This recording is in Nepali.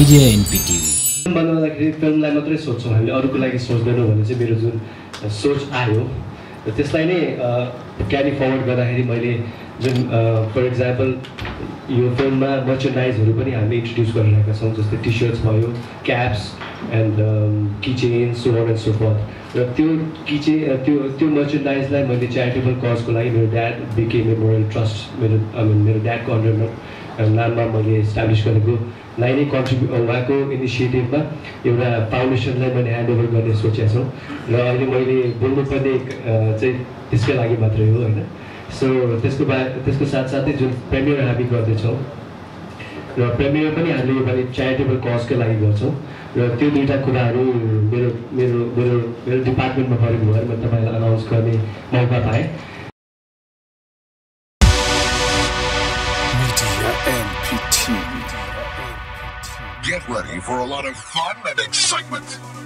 मिडिया एनपिटिभी बनाउँदाखेरि फिल्मलाई मात्रै सोध्छौँ हामीले अरूको लागि सोच्दैनौँ भन्ने चाहिँ मेरो जुन सोच आयो र त्यसलाई नै क्यारी फरवर्ड गर्दाखेरि मैले जुन फर इक्जाम्पल यो फिल्ममा मर्चेन्डाइजहरू पनि हामीले इन्ट्रोड्युस गरिरहेका छौँ जस्तै टी सर्ट्स भयो क्याप्स एन्ड किचेन सोवर एन्ड सोफर र त्यो किचे त्यो त्यो मर्चेन्डाइजलाई मैले च्यारिटेबल कजको लागि मेरो ड्याड बिके मेमोरियल ट्रस्ट मेरो मेरो ड्याडको अन्डरमा नाममा मैले इस्टाब्लिस गरेको लाई नै कन्ट्रिब्यु उहाँको इनिसिएटिभमा एउटा फाउन्डेसनलाई मैले ह्यान्डओभर गर्ने सोचेको छु। र अहिले मैले बोल्नुपर्ने चाहिँ त्यसकै लागि मात्रै हो होइन? सो त्यसको बा त्यसको साथसाथै जुन प्रेमियर हामी गर्दैछौँ र प्रेमियर पनि हामीले योपालि च्यारिटेबल कजकै लागि गर्छौँ। र त्यो दुइटा कुराहरू मेरो Admin announce may. Media MPT. Get ready for a lot of fun and excitement.